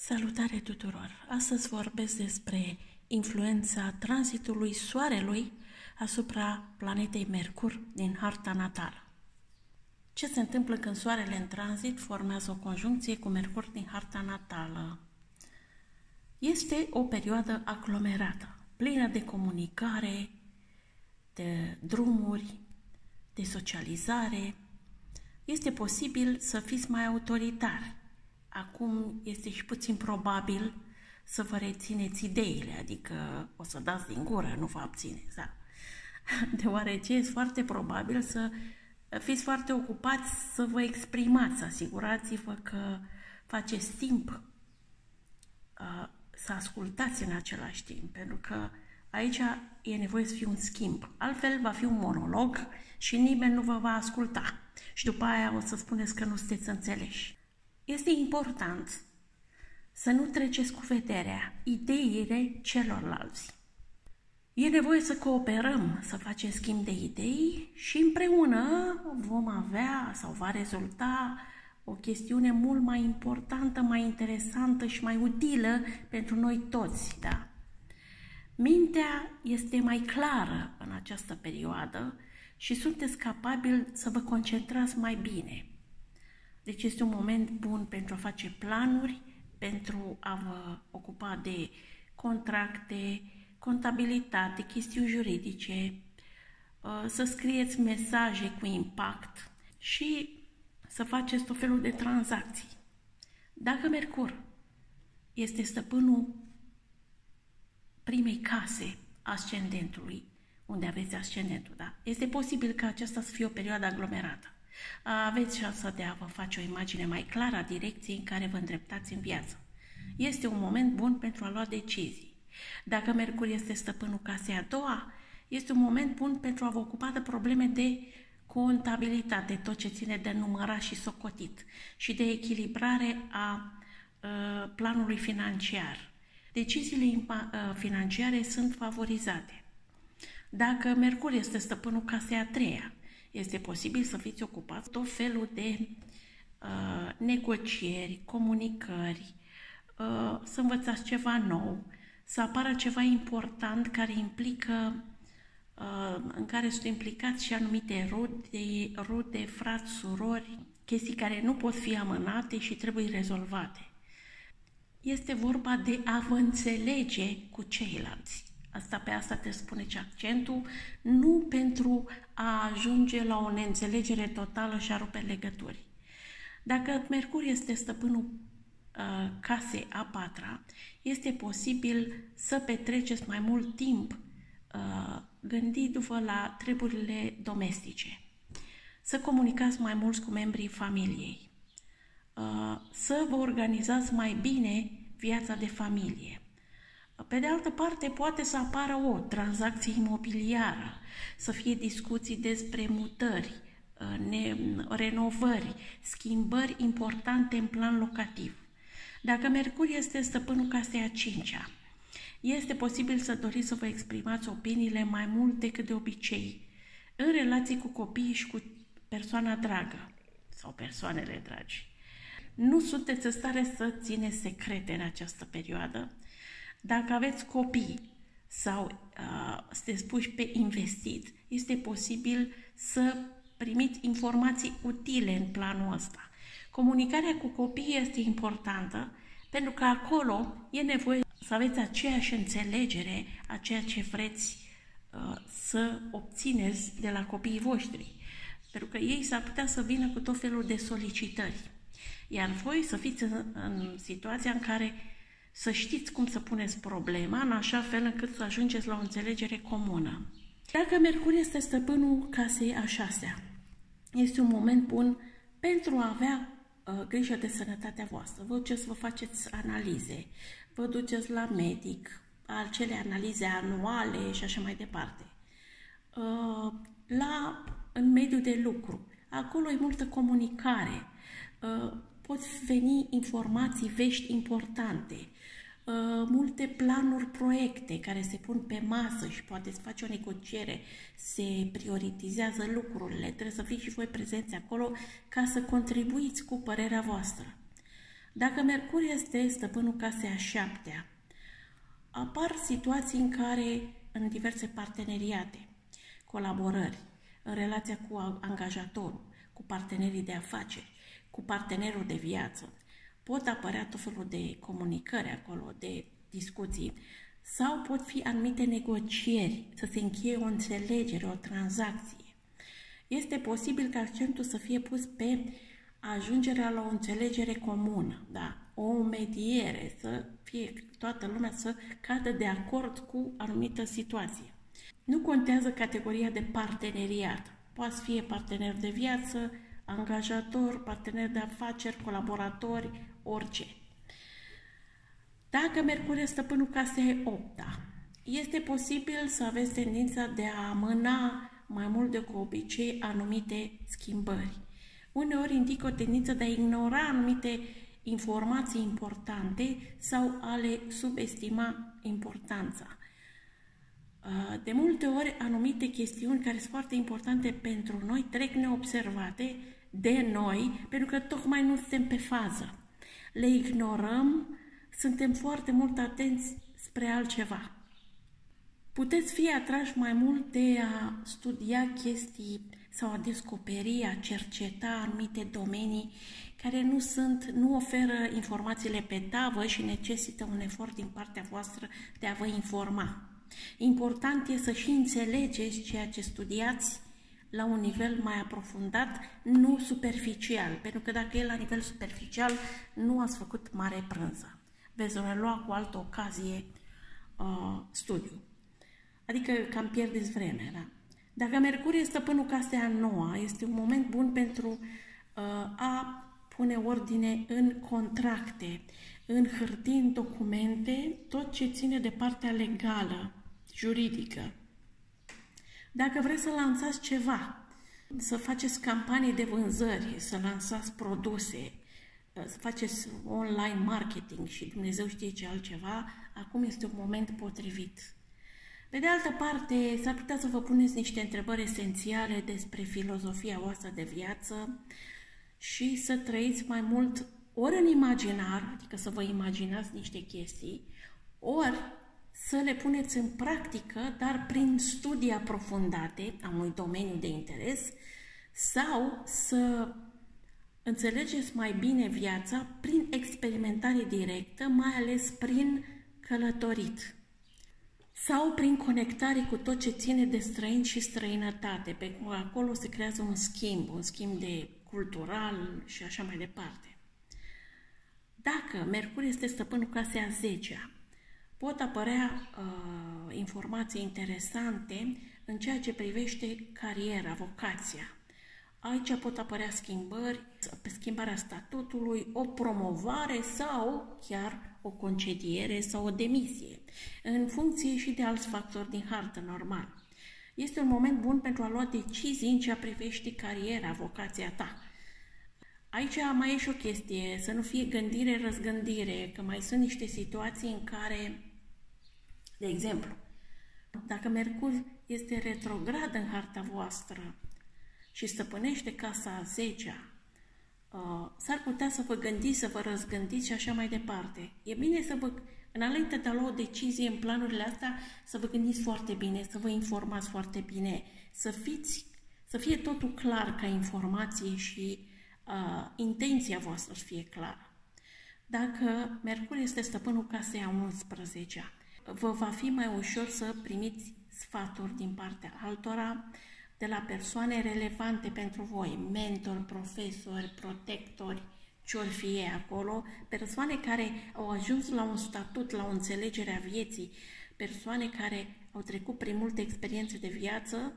Salutare tuturor! Astăzi vorbesc despre influența tranzitului Soarelui asupra planetei Mercur din harta natală. Ce se întâmplă când Soarele în tranzit formează o conjuncție cu Mercur din harta natală? Este o perioadă aglomerată, plină de comunicare, de drumuri, de socializare. Este posibil să fiți mai autoritari, Acum este și puțin probabil să vă rețineți ideile, adică o să dați din gură, nu vă abțineți, da? Deoarece este foarte probabil să fiți foarte ocupați să vă exprimați, asigurați-vă că faceți timp uh, să ascultați în același timp, pentru că aici e nevoie să fie un schimb. Altfel va fi un monolog și nimeni nu vă va asculta. Și după aia o să spuneți că nu sunteți înțeleși. Este important să nu treceți cu vederea ideile celorlalți. E nevoie să cooperăm, să facem schimb de idei și împreună vom avea sau va rezulta o chestiune mult mai importantă, mai interesantă și mai utilă pentru noi toți. Da? Mintea este mai clară în această perioadă și sunteți capabili să vă concentrați mai bine. Deci este un moment bun pentru a face planuri, pentru a vă ocupa de contracte, contabilitate, chestiuni juridice, uh, să scrieți mesaje cu impact și să faceți tot felul de tranzacții. Dacă Mercur este stăpânul primei case ascendentului, unde aveți ascendentul, da? Este posibil ca aceasta să fie o perioadă aglomerată aveți șansa de a vă face o imagine mai clară a direcției în care vă îndreptați în viață. Este un moment bun pentru a lua decizii. Dacă Mercur este stăpânul casei a doua, este un moment bun pentru a vă ocupa de probleme de contabilitate, tot ce ține de numărat și socotit și de echilibrare a uh, planului financiar. Deciziile uh, financiare sunt favorizate. Dacă Mercur este stăpânul casei a treia, este posibil să fiți ocupați tot felul de uh, negocieri, comunicări, uh, să învățați ceva nou, să apară ceva important care implică, uh, în care sunt implicați și anumite rude, rude, frați, surori, chestii care nu pot fi amânate și trebuie rezolvate. Este vorba de a vă înțelege cu ceilalți. Asta pe asta te spune ce accentul, nu pentru a ajunge la o neînțelegere totală și a rupe legături. Dacă Mercur este stăpânul uh, casei a patra, este posibil să petreceți mai mult timp uh, gândindu-vă la treburile domestice, să comunicați mai mult cu membrii familiei, uh, să vă organizați mai bine viața de familie, pe de altă parte, poate să apară o tranzacție imobiliară, să fie discuții despre mutări, ne, renovări, schimbări importante în plan locativ. Dacă Mercur este stăpânul casei a cincea, este posibil să doriți să vă exprimați opiniile mai mult decât de obicei, în relații cu copiii și cu persoana dragă sau persoanele dragi. Nu sunteți în stare să țineți secrete în această perioadă, dacă aveți copii sau uh, sunteți puși pe investit, este posibil să primiți informații utile în planul ăsta. Comunicarea cu copiii este importantă pentru că acolo e nevoie să aveți aceeași înțelegere a ceea ce vreți uh, să obțineți de la copiii voștri. Pentru că ei s-ar putea să vină cu tot felul de solicitări. Iar voi să fiți în, în situația în care să știți cum să puneți problema în așa fel încât să ajungeți la o înțelegere comună. Dacă Mercur este stăpânul casei a șasea, este un moment bun pentru a avea uh, grijă de sănătatea voastră. Vă duceți să vă faceți analize, vă duceți la medic, acele analize anuale și așa mai departe. Uh, la, în mediul de lucru, acolo e multă comunicare, uh, pot veni informații, vești importante, uh, multe planuri, proiecte care se pun pe masă și poate să face o negociere, se prioritizează lucrurile, trebuie să fiți și voi prezenți acolo ca să contribuiți cu părerea voastră. Dacă Mercur este stăpânul casei a șaptea, apar situații în care, în diverse parteneriate, colaborări, în relația cu angajatorul, cu partenerii de afaceri, cu partenerul de viață, pot apărea tot felul de comunicări acolo, de discuții, sau pot fi anumite negocieri, să se încheie o înțelegere, o tranzacție. Este posibil ca accentul să fie pus pe ajungerea la o înțelegere comună, da? o mediere, să fie toată lumea să cadă de acord cu anumită situație. Nu contează categoria de parteneriat. Poate fi partener de viață, angajator, partener de afaceri, colaboratori, orice. Dacă Mercur este stăpânul casei 8 este posibil să aveți tendința de a amâna mai mult decât obicei anumite schimbări. Uneori indică o tendință de a ignora anumite informații importante sau a le subestima importanța. De multe ori, anumite chestiuni care sunt foarte importante pentru noi trec neobservate de noi, pentru că tocmai nu suntem pe fază. Le ignorăm, suntem foarte mult atenți spre altceva. Puteți fi atrași mai mult de a studia chestii sau a descoperi, a cerceta anumite domenii care nu sunt, nu oferă informațiile pe tavă și necesită un efort din partea voastră de a vă informa. Important e să și înțelegeți ceea ce studiați la un nivel mai aprofundat, nu superficial, pentru că dacă e la nivel superficial, nu ați făcut mare prânză. Veți relua cu altă ocazie uh, studiu. Adică cam pierdeți vremea, da? Dacă Mercur este stăpânul casei a noua, este un moment bun pentru uh, a pune ordine în contracte, în hârtii, în documente, tot ce ține de partea legală, juridică. Dacă vreți să lansați ceva, să faceți campanii de vânzări, să lansați produse, să faceți online marketing și Dumnezeu știe ce altceva, acum este un moment potrivit. Pe de altă parte, s-ar putea să vă puneți niște întrebări esențiale despre filozofia voastră de viață și să trăiți mai mult ori în imaginar, adică să vă imaginați niște chestii, ori să le puneți în practică, dar prin studii aprofundate a unui domeniu de interes, sau să înțelegeți mai bine viața prin experimentare directă, mai ales prin călătorit sau prin conectare cu tot ce ține de străini și străinătate. Pe acolo se creează un schimb, un schimb de cultural și așa mai departe. Dacă Mercur este stăpânul casei a 10 pot apărea uh, informații interesante în ceea ce privește cariera, vocația. Aici pot apărea schimbări, pe schimbarea statutului, o promovare sau chiar o concediere sau o demisie, în funcție și de alți factori din hartă normal. Este un moment bun pentru a lua decizii în ceea privește cariera, vocația ta. Aici mai e și o chestie, să nu fie gândire, răzgândire, că mai sunt niște situații în care, de exemplu, dacă Mercur este retrograd în harta voastră, și stăpânește casa a zecea, uh, s-ar putea să vă gândiți, să vă răzgândiți și așa mai departe. E bine să vă, înainte de a lua o decizie în planurile astea, să vă gândiți foarte bine, să vă informați foarte bine, să, fiți, să fie totul clar ca informație și uh, intenția voastră să fie clară. Dacă Mercur este stăpânul casei a 11 vă va fi mai ușor să primiți sfaturi din partea altora, de la persoane relevante pentru voi, mentori, profesori, protectori, ce ori fie acolo, persoane care au ajuns la un statut, la o înțelegere a vieții, persoane care au trecut prin multe experiențe de viață,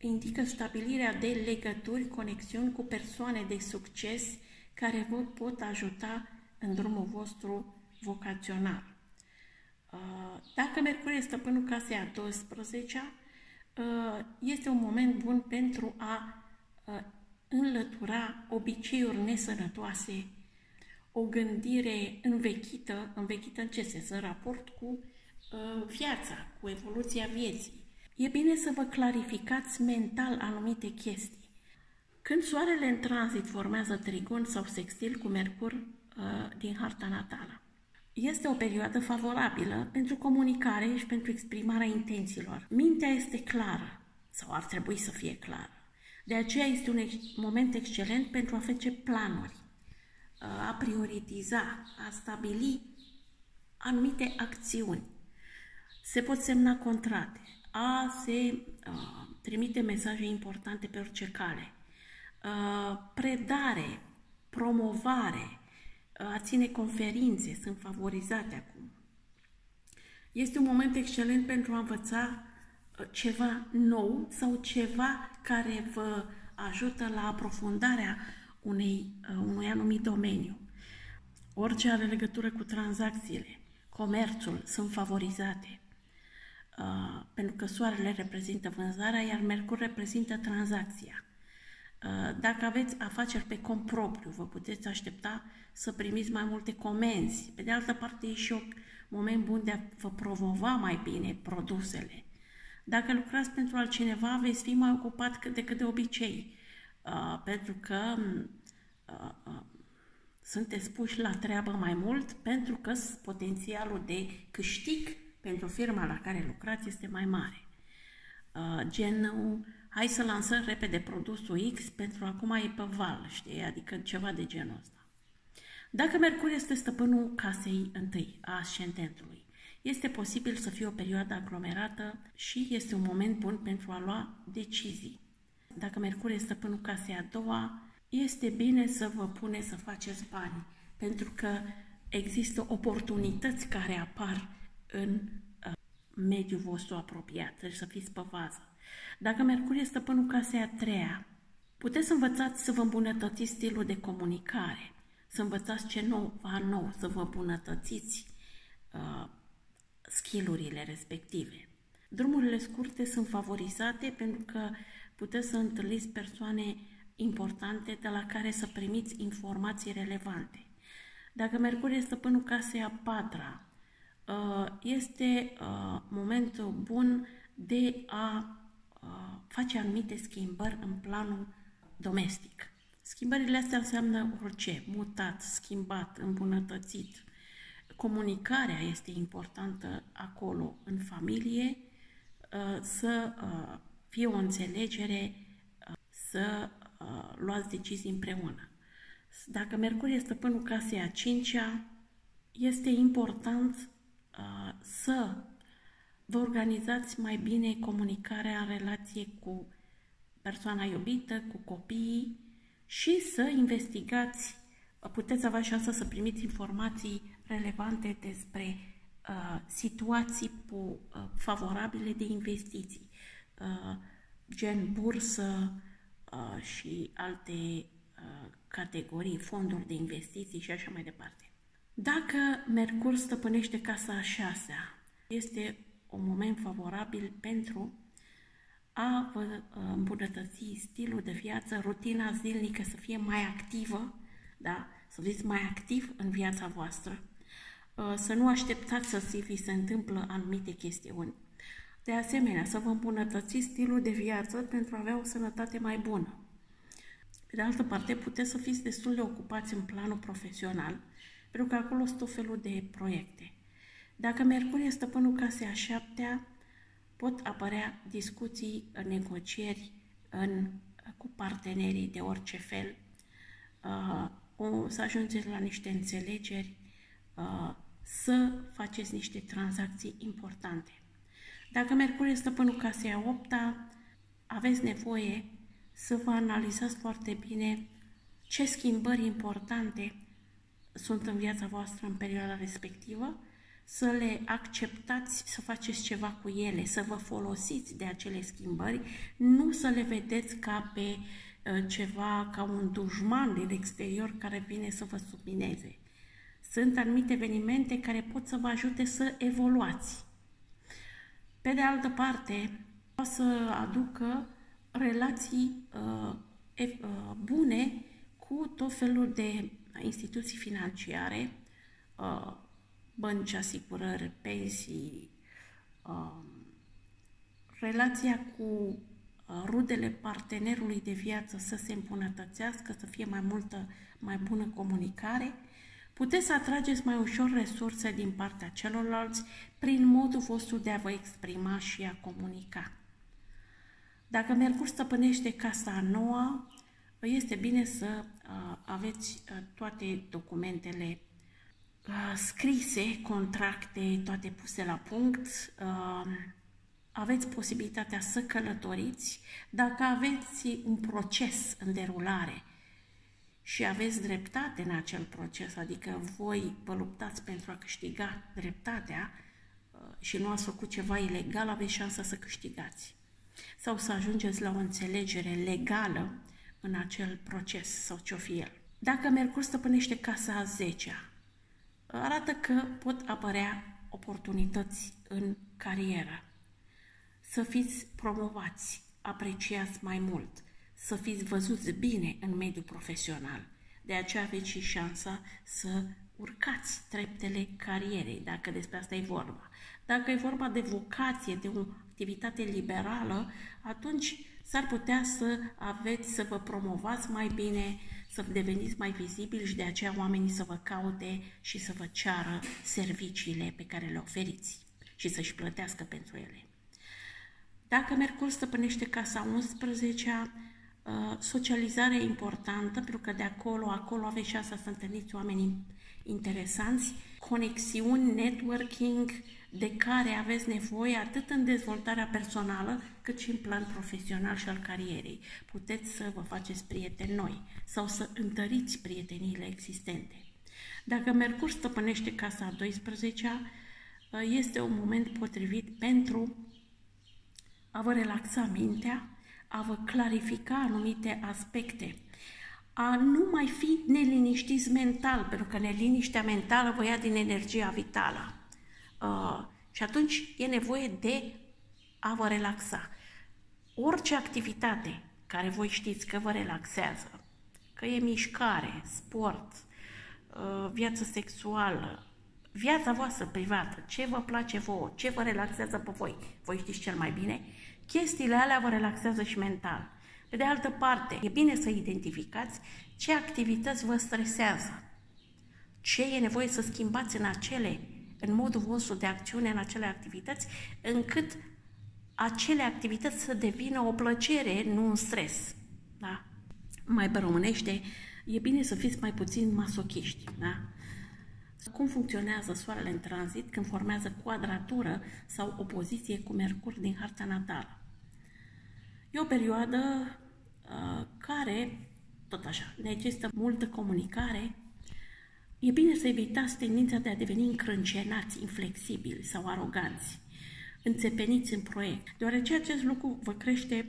indică stabilirea de legături, conexiuni cu persoane de succes care vă pot ajuta în drumul vostru vocațional. Uh, dacă Mercurie este stăpânul casei a 12 Uh, este un moment bun pentru a uh, înlătura obiceiuri nesănătoase, o gândire învechită, învechită în ce sens? În raport cu uh, viața, cu evoluția vieții. E bine să vă clarificați mental anumite chestii. Când soarele în tranzit formează trigon sau sextil cu Mercur, uh, din harta natală. Este o perioadă favorabilă pentru comunicare și pentru exprimarea intențiilor. Mintea este clară, sau ar trebui să fie clară. De aceea este un ex- moment excelent pentru a face planuri, uh, a prioritiza, a stabili anumite acțiuni. Se pot semna contracte, a se uh, trimite mesaje importante pe orice cale, uh, predare, promovare, uh, a ține conferințe sunt favorizate acum. Este un moment excelent pentru a învăța uh, ceva nou sau ceva care vă ajută la aprofundarea unei, uh, unui anumit domeniu. Orice are legătură cu tranzacțiile, comerțul sunt favorizate. Uh, pentru că soarele reprezintă vânzarea, iar Mercur reprezintă tranzacția. Uh, dacă aveți afaceri pe cont propriu, vă puteți aștepta să primiți mai multe comenzi. Pe de altă parte, e și un moment bun de a vă promova mai bine produsele. Dacă lucrați pentru altcineva, veți fi mai ocupat decât de obicei, uh, pentru că uh, uh, sunteți puși la treabă mai mult, pentru că potențialul de câștig pentru firma la care lucrați este mai mare. Uh, gen, uh, hai să lansăm repede produsul X pentru acum e pe val, știi? Adică ceva de genul ăsta. Dacă Mercur este stăpânul casei întâi, a ascendentului, este posibil să fie o perioadă aglomerată și este un moment bun pentru a lua decizii. Dacă Mercur este stăpânul casei a doua, este bine să vă puneți să faceți bani, pentru că există oportunități care apar în uh, mediul vostru apropiat, trebuie să fiți pe vază. Dacă Mercur este stăpânul casei a treia, puteți să învățați să vă îmbunătățiți stilul de comunicare, să învățați ce nou va nou, să vă îmbunătățiți uh, skillurile respective. Drumurile scurte sunt favorizate pentru că puteți să întâlniți persoane importante de la care să primiți informații relevante. Dacă Mercur este stăpânul casei a patra, uh, este uh, momentul bun de a uh, face anumite schimbări în planul domestic. Schimbările astea înseamnă orice, mutat, schimbat, îmbunătățit. Comunicarea este importantă acolo, în familie, să fie o înțelegere, să luați decizii împreună. Dacă Mercur este stăpânul casei a cincea, este important uh, să vă organizați mai bine comunicarea în relație cu persoana iubită, cu copiii și să investigați, puteți avea șansa să primiți informații relevante despre uh, situații cu, uh, favorabile de investiții, uh, gen bursă uh, și alte uh, categorii, fonduri de investiții și așa mai departe. Dacă Mercur stăpânește casa a șasea, este un moment favorabil pentru a vă uh, îmbunătăți stilul de viață, rutina zilnică să fie mai activă, da? să fiți mai activ în viața voastră, uh, să nu așteptați să vi se întâmplă anumite chestiuni. De asemenea, să vă îmbunătățiți stilul de viață pentru a avea o sănătate mai bună. Pe de altă parte, puteți să fiți destul de ocupați în planul profesional, pentru că acolo sunt tot felul de proiecte. Dacă Mercur este stăpânul casei a șaptea, pot apărea discuții, negocieri în, cu partenerii de orice fel, uh, o, să ajungeți la niște înțelegeri, uh, să faceți niște tranzacții importante. Dacă Mercur este stăpânul casei a opta, aveți nevoie să vă analizați foarte bine ce schimbări importante sunt în viața voastră în perioada respectivă, să le acceptați, să faceți ceva cu ele, să vă folosiți de acele schimbări, nu să le vedeți ca pe uh, ceva, ca un dușman din exterior care vine să vă submineze. Sunt anumite evenimente care pot să vă ajute să evoluați. Pe de altă parte, o să aducă relații uh, uh, bune cu tot felul de instituții financiare, uh, bănci, asigurări, pensii, um, relația cu uh, rudele partenerului de viață să se îmbunătățească, să fie mai multă, mai bună comunicare, puteți să atrageți mai ușor resurse din partea celorlalți prin modul vostru de a vă exprima și a comunica. Dacă Mercur stăpânește casa a noua, este bine să uh, aveți uh, toate documentele uh, scrise, contracte, toate puse la punct. Uh, aveți posibilitatea să călătoriți. Dacă aveți un proces în derulare și aveți dreptate în acel proces, adică voi vă luptați pentru a câștiga dreptatea uh, și nu ați făcut ceva ilegal, aveți șansa să câștigați. Sau să ajungeți la o înțelegere legală în acel proces sau ce-o fi el. Dacă Mercur stăpânește casa a 10 arată că pot apărea oportunități în carieră. Să fiți promovați, apreciați mai mult, să fiți văzuți bine în mediul profesional. De aceea aveți și șansa să urcați treptele carierei, dacă despre asta e vorba. Dacă e vorba de vocație, de o activitate liberală, atunci s-ar putea să aveți, să vă promovați mai bine, să deveniți mai vizibili și de aceea oamenii să vă caute și să vă ceară serviciile pe care le oferiți și să-și plătească pentru ele. Dacă Mercur stăpânește casa 11 uh, socializarea e importantă, pentru că de acolo, acolo aveți șansa să întâlniți oameni interesanți, conexiuni, networking, de care aveți nevoie atât în dezvoltarea personală, cât și în plan profesional și al carierei. Puteți să vă faceți prieteni noi sau să întăriți prieteniile existente. Dacă Mercur stăpânește casa a 12 este un moment potrivit pentru a vă relaxa mintea, a vă clarifica anumite aspecte, a nu mai fi neliniștiți mental, pentru că neliniștea mentală vă ia din energia vitală. Uh, și atunci e nevoie de a vă relaxa. Orice activitate care voi știți că vă relaxează, că e mișcare, sport, uh, viață sexuală, viața voastră privată, ce vă place vouă, ce vă relaxează pe voi, voi știți cel mai bine, chestiile alea vă relaxează și mental. Pe de altă parte, e bine să identificați ce activități vă stresează, ce e nevoie să schimbați în acele în modul vostru de acțiune în acele activități, încât acele activități să devină o plăcere, nu un stres. Da? Mai pe românește, e bine să fiți mai puțin masochiști. Da? Cum funcționează soarele în tranzit când formează quadratură sau opoziție cu Mercur din harta natală? E o perioadă uh, care, tot așa, necesită multă comunicare, E bine să evitați tendința de a deveni încrâncenați, inflexibili sau aroganți, înțepeniți în proiect, deoarece acest lucru vă crește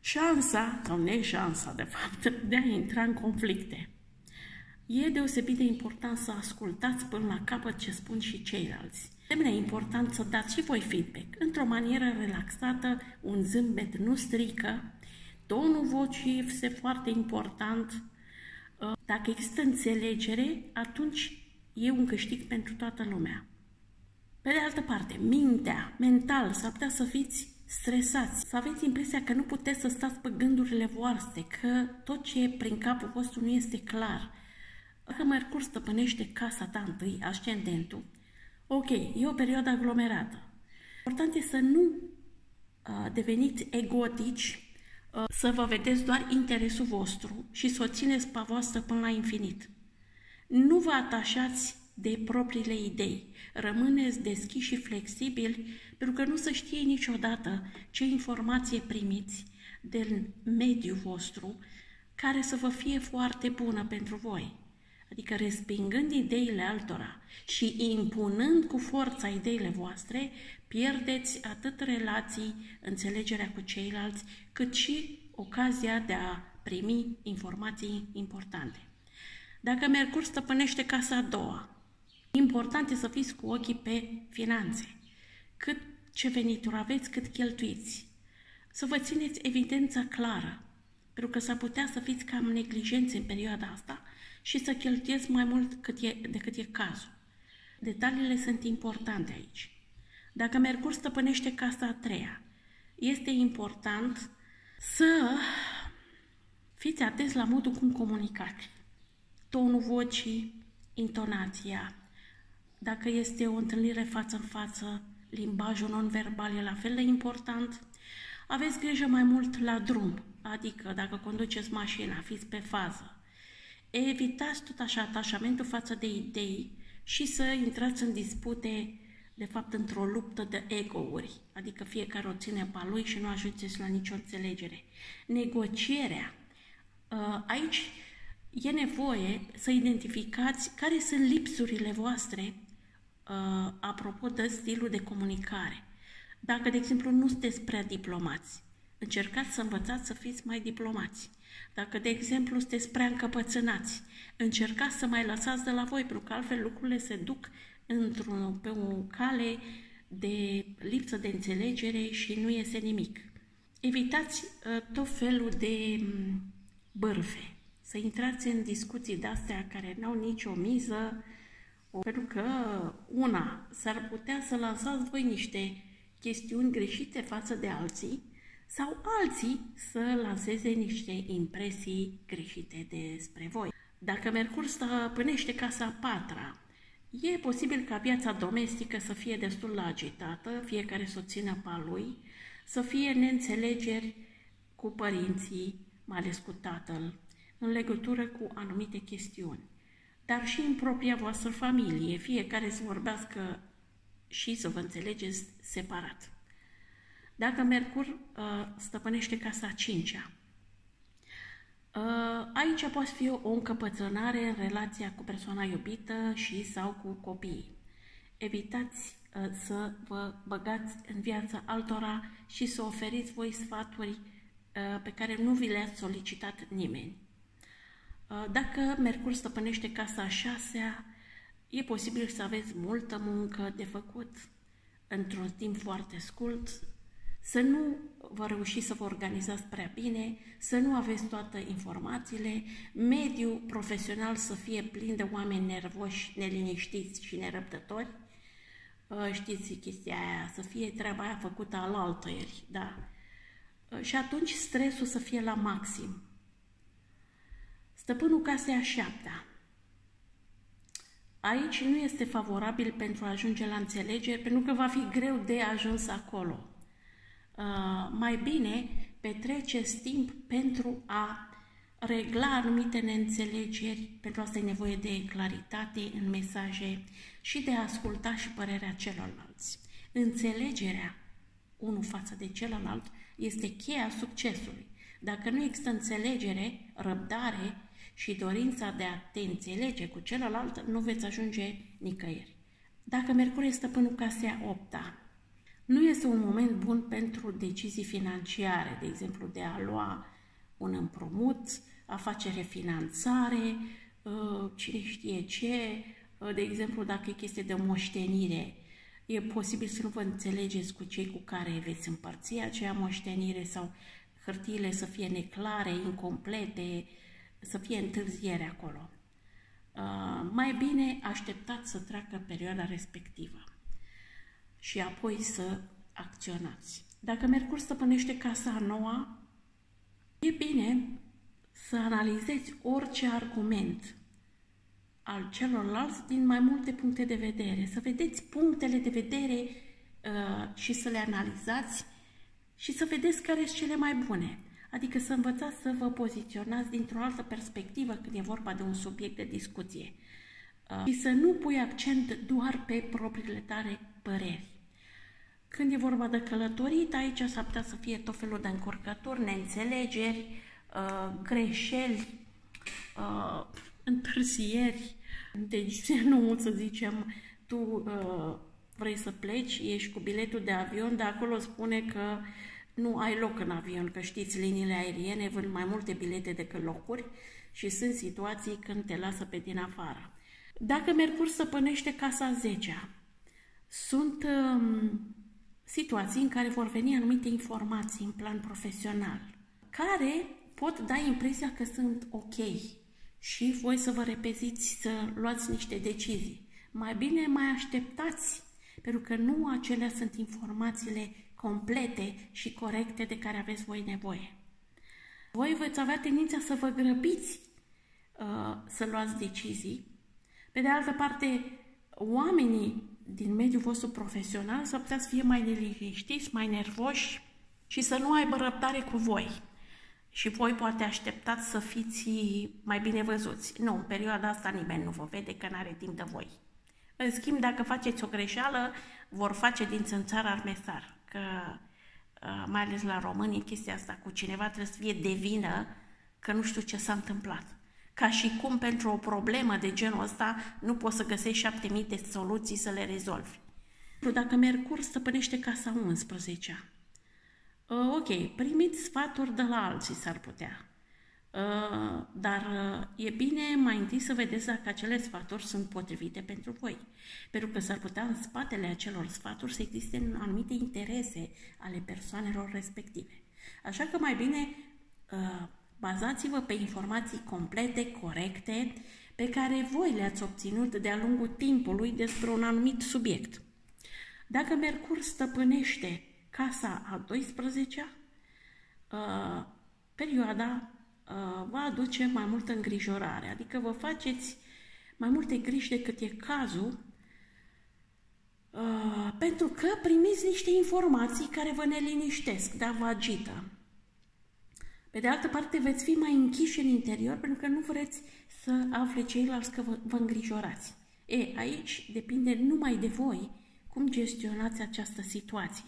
șansa, sau neșansa, de fapt, de a intra în conflicte. E deosebit de important să ascultați până la capăt ce spun și ceilalți. De e important să dați și voi feedback, într-o manieră relaxată, un zâmbet nu strică, tonul vocii este foarte important, dacă există înțelegere, atunci e un câștig pentru toată lumea. Pe de altă parte, mintea, mental, s-ar putea să fiți stresați, să aveți impresia că nu puteți să stați pe gândurile voastre, că tot ce e prin capul vostru nu este clar. Dacă Mercur stăpânește casa ta întâi, ascendentul, ok, e o perioadă aglomerată. Important e să nu uh, deveniți egotici Uh, să vă vedeți doar interesul vostru și să o țineți pe voastră până la infinit. Nu vă atașați de propriile idei. Rămâneți deschiși și flexibili, pentru că nu se știe niciodată ce informație primiți din mediul vostru care să vă fie foarte bună pentru voi. Adică respingând ideile altora și impunând cu forța ideile voastre, pierdeți atât relații, înțelegerea cu ceilalți, cât și ocazia de a primi informații importante. Dacă Mercur stăpânește casa a doua, important e să fiți cu ochii pe finanțe. Cât ce venituri aveți, cât cheltuiți. Să vă țineți evidența clară, pentru că s-ar putea să fiți cam neglijenți în perioada asta și să cheltuiesc mai mult cât e, decât e cazul. Detaliile sunt importante aici. Dacă Mercur stăpânește casa a treia, este important să fiți atenți la modul cum comunicați, tonul vocii, intonația. Dacă este o întâlnire față în față, limbajul non-verbal e la fel de important. Aveți grijă mai mult la drum, adică dacă conduceți mașina, fiți pe fază. Evitați tot așa atașamentul față de idei și să intrați în dispute, de fapt într-o luptă de ego-uri, adică fiecare o ține pe lui și nu ajungeți la nicio înțelegere. Negocierea. Uh, aici e nevoie să identificați care sunt lipsurile voastre uh, apropo de stilul de comunicare. Dacă, de exemplu, nu sunteți prea diplomați, încercați să învățați să fiți mai diplomați. Dacă, de exemplu, sunteți prea încăpățânați, încercați să mai lăsați de la voi, pentru că altfel lucrurile se duc într-o, pe o cale de lipsă de înțelegere și nu iese nimic. Evitați uh, tot felul de um, bărfe, să intrați în discuții de-astea care n-au nicio miză, pentru că, una, s-ar putea să lansați voi niște chestiuni greșite față de alții sau alții să lanseze niște impresii greșite despre voi. Dacă Mercur stăpânește casa a patra, e posibil ca viața domestică să fie destul de agitată, fiecare să o țină pe lui, să fie neînțelegeri cu părinții, mai ales cu tatăl, în legătură cu anumite chestiuni. Dar și în propria voastră familie, fiecare să vorbească și să vă înțelegeți separat. Dacă Mercur uh, stăpânește casa a cincea, uh, aici poate fi o încăpățânare în relația cu persoana iubită și sau cu copiii. Evitați uh, să vă băgați în viața altora și să oferiți voi sfaturi uh, pe care nu vi le-ați solicitat nimeni. Uh, dacă Mercur stăpânește casa a șasea, e posibil să aveți multă muncă de făcut într-un timp foarte scurt, să nu vă reuși să vă organizați prea bine, să nu aveți toate informațiile, mediul profesional să fie plin de oameni nervoși, neliniștiți și nerăbdători. Uh, știți chestia aia, să fie treaba aia făcută al altăieri, da? Uh, și atunci stresul să fie la maxim. Stăpânul casei a șaptea. Aici nu este favorabil pentru a ajunge la înțelegere, pentru că va fi greu de ajuns acolo. Uh, mai bine petreceți timp pentru a regla anumite neînțelegeri, pentru asta e nevoie de claritate în mesaje și de a asculta și părerea celorlalți. Înțelegerea unul față de celălalt este cheia succesului. Dacă nu există înțelegere, răbdare și dorința de a te înțelege cu celălalt, nu veți ajunge nicăieri. Dacă Mercur este stăpânul casea 8 nu este un moment bun pentru decizii financiare, de exemplu de a lua un împrumut, a face refinanțare, uh, cine știe ce, uh, de exemplu dacă e chestie de moștenire, e posibil să nu vă înțelegeți cu cei cu care veți împărți aceea moștenire sau hârtiile să fie neclare, incomplete, să fie întârziere acolo. Uh, mai bine așteptați să treacă perioada respectivă și apoi să acționați. Dacă Mercur stăpânește casa a noua, e bine să analizezi orice argument al celorlalți din mai multe puncte de vedere, să vedeți punctele de vedere uh, și să le analizați și să vedeți care sunt cele mai bune. Adică să învățați să vă poziționați dintr-o altă perspectivă când e vorba de un subiect de discuție. Uh, și să nu pui accent doar pe propriile tale păreri. Când e vorba de călătorit, aici s-ar putea să fie tot felul de încurcături, neînțelegeri, uh, greșeli, uh, întârzieri. Deci nu să zicem, tu uh, vrei să pleci, ești cu biletul de avion, dar acolo spune că nu ai loc în avion, că știți, liniile aeriene vând mai multe bilete decât locuri și sunt situații când te lasă pe din afară. Dacă Mercur stăpânește casa 10 sunt uh, situații în care vor veni anumite informații în plan profesional, care pot da impresia că sunt ok și voi să vă repeziți să luați niște decizii. Mai bine mai așteptați, pentru că nu acelea sunt informațiile complete și corecte de care aveți voi nevoie. Voi veți avea tendința să vă grăbiți uh, să luați decizii, Pe de altă parte, oamenii din mediul vostru profesional s-ar putea să fie mai neliniștiți, mai nervoși și să nu aibă răbdare cu voi. Și voi poate așteptați să fiți mai bine văzuți. Nu, în perioada asta nimeni nu vă vede că nu are timp de voi. În schimb, dacă faceți o greșeală, vor face din țânțar armesar. Că, uh, mai ales la români, chestia asta cu cineva trebuie să fie de vină că nu știu ce s-a întâmplat. Ca și cum pentru o problemă de genul ăsta nu poți să găsești șapte mii de soluții să le rezolvi. Dacă Mercur stăpânește casa 11 uh, ok, primiți sfaturi de la alții s-ar putea. Uh, dar uh, e bine mai întâi să vedeți dacă acele sfaturi sunt potrivite pentru voi. Pentru că s-ar putea în spatele acelor sfaturi să existe anumite interese ale persoanelor respective. Așa că mai bine uh, bazați-vă pe informații complete, corecte, pe care voi le-ați obținut de-a lungul timpului despre un anumit subiect. Dacă Mercur stăpânește casa a 12-a, perioada Uh, vă aduce mai multă îngrijorare, adică vă faceți mai multe griji decât e cazul, uh, pentru că primiți niște informații care vă neliniștesc, dar vă agită. Pe de altă parte, veți fi mai închiși în interior pentru că nu vreți să afle ceilalți că vă, vă îngrijorați. E, aici depinde numai de voi cum gestionați această situație.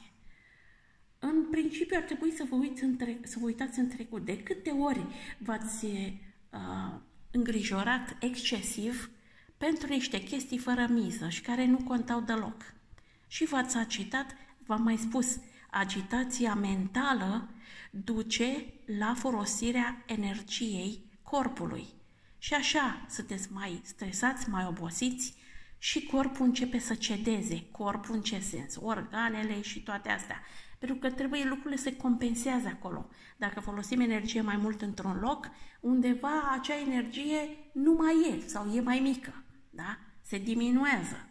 În principiu ar trebui să vă, uiți între, să vă uitați în trecut. De câte ori v-ați uh, îngrijorat excesiv pentru niște chestii fără miză și care nu contau deloc. Și v-ați agitat, v-am mai spus, agitația mentală duce la folosirea energiei corpului. Și așa sunteți mai stresați, mai obosiți și corpul începe să cedeze. Corpul în ce sens? Organele și toate astea. Pentru că trebuie lucrurile se compensează acolo. Dacă folosim energie mai mult într-un loc, undeva acea energie nu mai e sau e mai mică. Da? Se diminuează.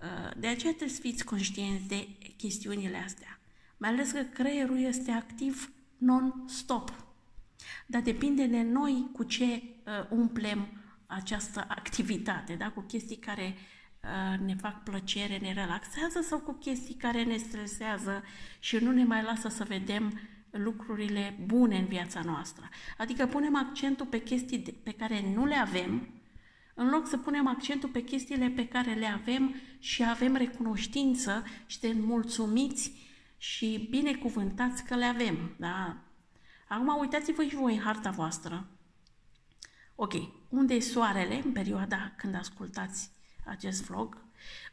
Uh, de aceea trebuie să fiți conștienți de chestiunile astea. Mai ales că creierul este activ non-stop. Dar depinde de noi cu ce uh, umplem această activitate, da? cu chestii care Uh, ne fac plăcere, ne relaxează sau cu chestii care ne stresează și nu ne mai lasă să vedem lucrurile bune în viața noastră. Adică punem accentul pe chestii pe care nu le avem, în loc să punem accentul pe chestiile pe care le avem și avem recunoștință și suntem mulțumiți și binecuvântați că le avem. Da? Acum uitați-vă și voi în harta voastră. Ok, unde e soarele în perioada când ascultați acest vlog,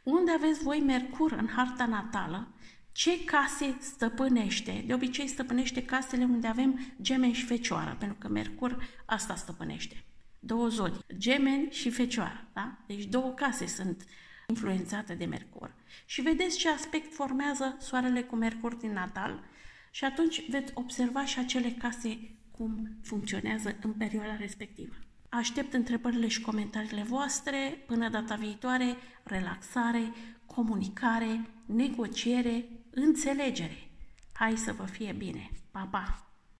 unde aveți voi Mercur în harta natală, ce case stăpânește. De obicei stăpânește casele unde avem gemeni și fecioară, pentru că Mercur asta stăpânește. Două zodi, gemeni și fecioară. Da? Deci două case sunt influențate de Mercur. Și vedeți ce aspect formează soarele cu Mercur din natal și atunci veți observa și acele case cum funcționează în perioada respectivă. Aștept întrebările și comentariile voastre. Până data viitoare, relaxare, comunicare, negociere, înțelegere. Hai să vă fie bine! Pa, pa!